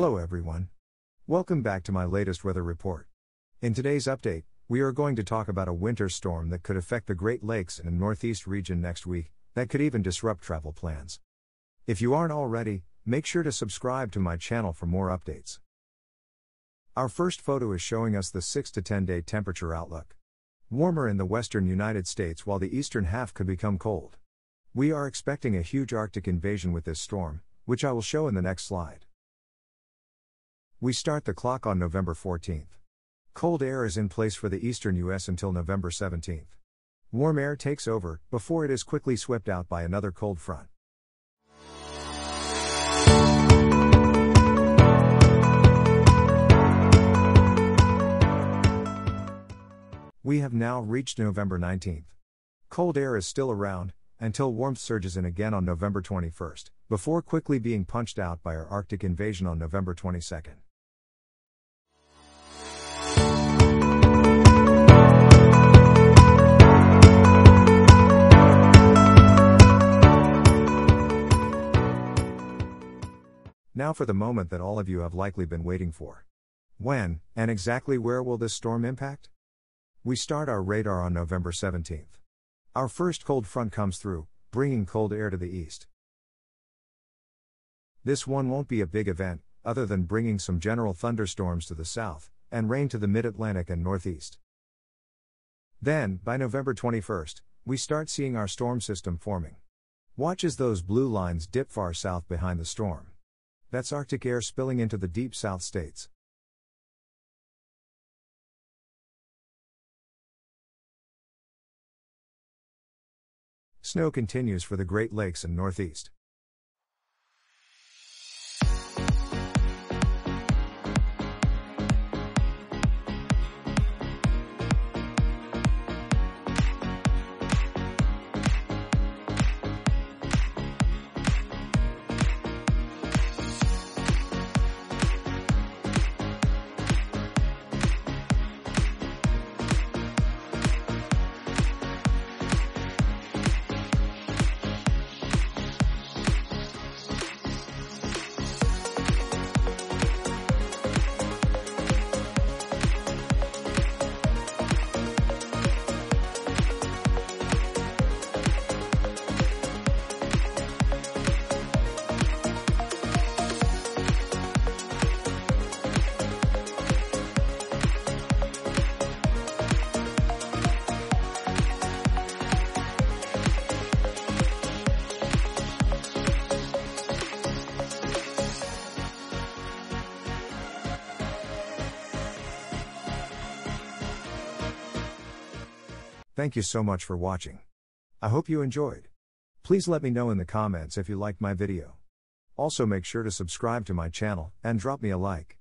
Hello everyone. Welcome back to my latest weather report. In today's update, we are going to talk about a winter storm that could affect the Great Lakes and Northeast region next week, that could even disrupt travel plans. If you aren't already, make sure to subscribe to my channel for more updates. Our first photo is showing us the 6 to 10 day temperature outlook. Warmer in the western United States while the eastern half could become cold. We are expecting a huge Arctic invasion with this storm, which I will show in the next slide. We start the clock on November 14th. Cold air is in place for the eastern U.S. until November 17th. Warm air takes over, before it is quickly swept out by another cold front. We have now reached November 19th. Cold air is still around, until warmth surges in again on November 21st, before quickly being punched out by our Arctic invasion on November 22nd. Now for the moment that all of you have likely been waiting for. When, and exactly where will this storm impact? We start our radar on November 17th. Our first cold front comes through, bringing cold air to the east. This one won't be a big event, other than bringing some general thunderstorms to the south, and rain to the mid Atlantic and northeast. Then, by November 21st, we start seeing our storm system forming. Watch as those blue lines dip far south behind the storm. That's Arctic air spilling into the deep south states. Snow continues for the Great Lakes and Northeast. Thank you so much for watching. I hope you enjoyed. Please let me know in the comments if you liked my video. Also make sure to subscribe to my channel and drop me a like.